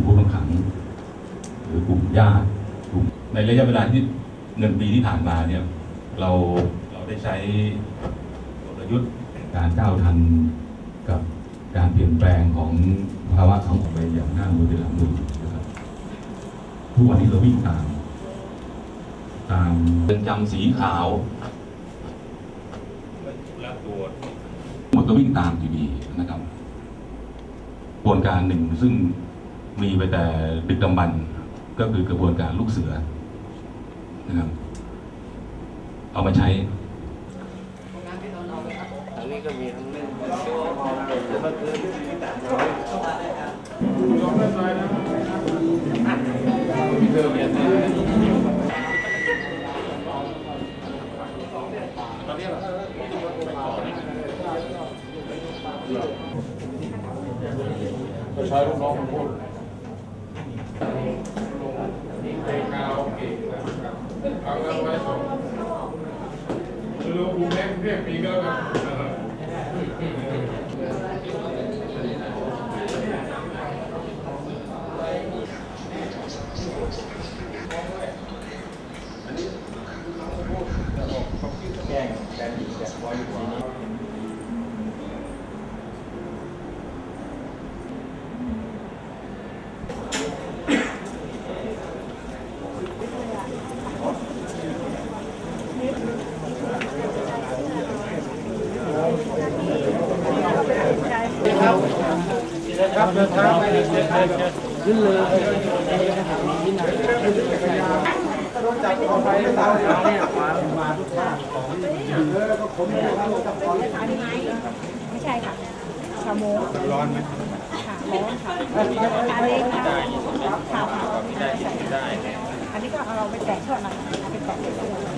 ลุ่มผู้ต้องขัง หรือกลุ่มญาติกลุ่มในระยะเวลาที่หนึ่งปีที่ผ่านมาเนี่ยเราเราได้ใช้กลยุทธ์การก้าวทันกับการเปลี่ยนแปลงของภาวะสังคมไปอย่างหน้ามือเป็นหลังมือนะครับทุกวันนี้เราวิ่งตาม ตามเรือนจำสีขาวและตัวหมดก็วิ่งตามอยู่ดีนะครับกระบวนการหนึ่งซึ่ง มีไปแต่ดึกดำบรรก็คือกระบวนการลูกเสือนะครับ เอามาใช้ทางนี้ก็มีทั้งเล่นตัวมองเลยเมื่อคืนมีเธอเรียนเนี่ยก็ใช้ลูกน้องมาพูดเพลงคาราโอเกะนะครับ เอาเงินไว้ส่งหรือภูมิแพ้กรุงเทพมีก็แล้วกันครับเดินทางไปเดินทางขึ้นเลยรถจักรเอาไปตามมาเนี่ยมามาทุกท่าของเออก็ผมเนี่ยครับจับก่อนไม่ใช่ค่ะชาโมงร้อนไหมค่ะร้อนค่ะอันนี้ค่ะค่ะค่ะอันนี้ก็เอาเราไปแตะช่วงนั้นเอาไปแตะ